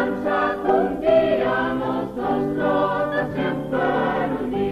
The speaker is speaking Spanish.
danza cumplíamos siempre.